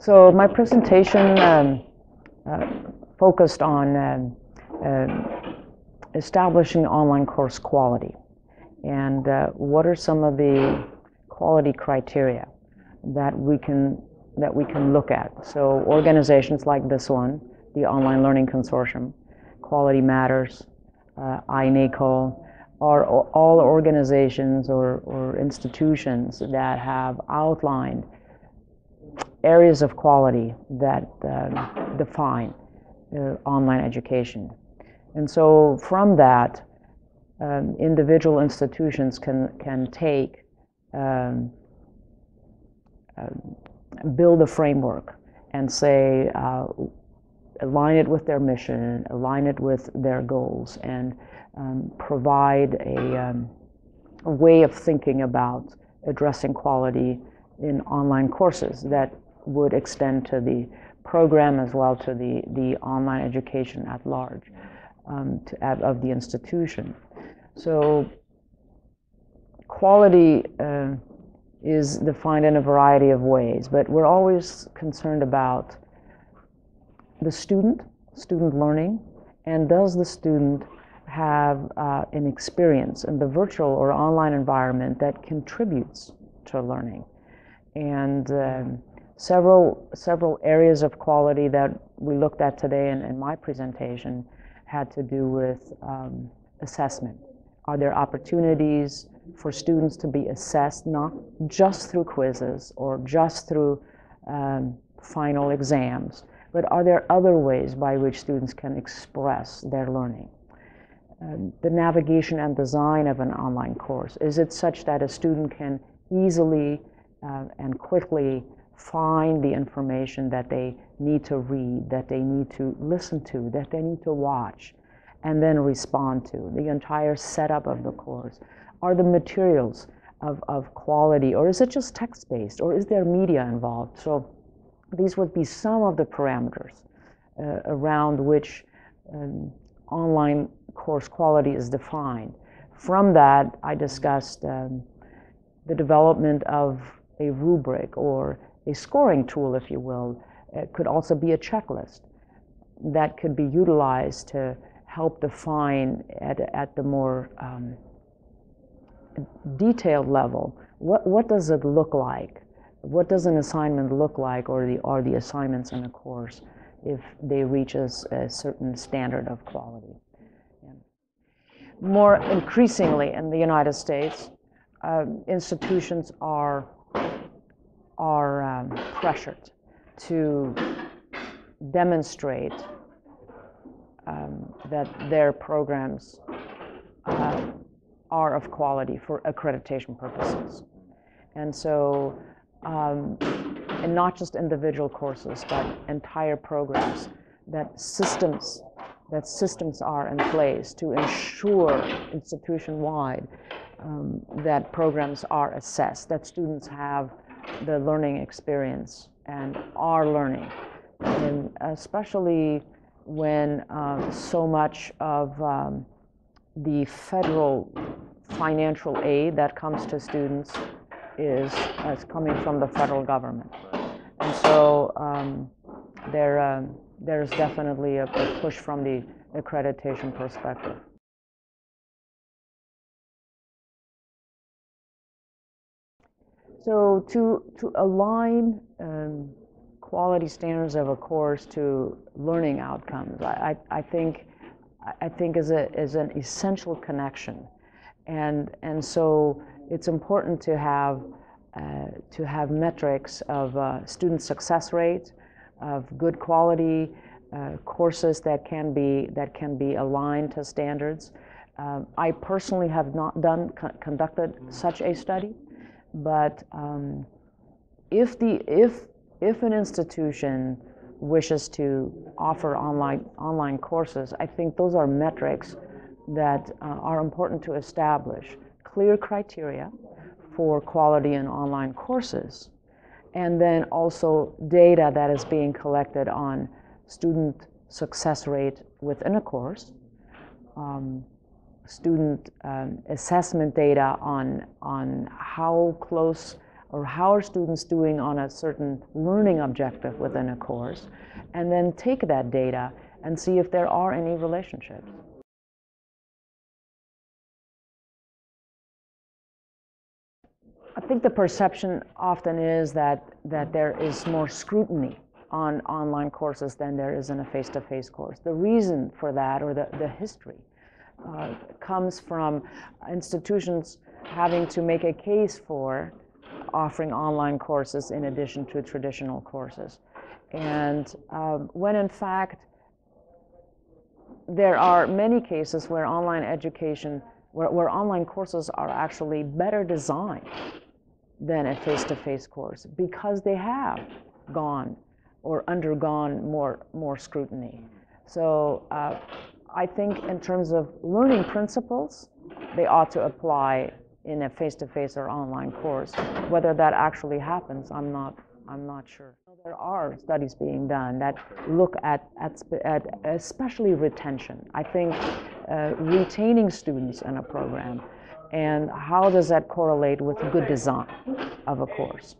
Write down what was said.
So my presentation um, uh, focused on um, um, establishing online course quality and uh, what are some of the quality criteria that we can that we can look at. So organizations like this one, the Online Learning Consortium, Quality Matters, uh, iNACOL, are all organizations or, or institutions that have outlined areas of quality that um, define uh, online education. And so from that, um, individual institutions can, can take, um, uh, build a framework and say, uh, align it with their mission, align it with their goals, and um, provide a, um, a, way of thinking about addressing quality in online courses that would extend to the program as well to the, the online education at large um, to, of the institution. So quality uh, is defined in a variety of ways, but we're always concerned about the student, student learning, and does the student have uh, an experience in the virtual or online environment that contributes to learning. And um, several, several areas of quality that we looked at today in, in my presentation had to do with um, assessment. Are there opportunities for students to be assessed not just through quizzes or just through um, final exams, but are there other ways by which students can express their learning? Um, the navigation and design of an online course? Is it such that a student can easily uh, and quickly find the information that they need to read, that they need to listen to, that they need to watch, and then respond to? The entire setup of the course. Are the materials of, of quality, or is it just text based, or is there media involved? So these would be some of the parameters uh, around which um, online course quality is defined. From that, I discussed um, the development of a rubric or a scoring tool, if you will. It could also be a checklist that could be utilized to help define at, at the more um, detailed level what, what does it look like? What does an assignment look like, or the, are the assignments in a course if they reach a, a certain standard of quality? more increasingly in the United States, uh, institutions are, are um, pressured to demonstrate um, that their programs uh, are of quality for accreditation purposes. And so, um, and not just individual courses, but entire programs, that systems that systems are in place to ensure institution-wide um, that programs are assessed, that students have the learning experience and our learning. And especially when um, so much of um, the federal financial aid that comes to students is, is coming from the federal government. And so um, there, um, there's definitely a, a push from the accreditation perspective. So to, to align um, quality standards of a course to learning outcomes, I, I, I, think, I think is, a, is an essential connection. And, and so it's important to have, uh, to have metrics of uh, student success rate, of good quality uh, courses that can be that can be aligned to standards. Um, I personally have not done conducted such a study, but um, if the if if an institution wishes to offer online online courses, I think those are metrics that uh, are important to establish. Clear criteria for quality in online courses. And then also data that is being collected on student success rate within a course, um, student um, assessment data on, on how close or how are students doing on a certain learning objective within a course, and then take that data and see if there are any relationships. I think the perception often is that, that there is more scrutiny on online courses than there is in a face to face course. The reason for that, or the, the history, uh, comes from institutions having to make a case for offering online courses in addition to traditional courses. And um, when in fact, there are many cases where online education, where, where online courses are actually better designed than a face to face course because they have gone or undergone more, more scrutiny. So uh, I think in terms of learning principles, they ought to apply in a face-to-face or online course. Whether that actually happens, I'm not, I'm not sure. There are studies being done that look at, at, at especially retention. I think uh, retaining students in a program and how does that correlate with good design of a course.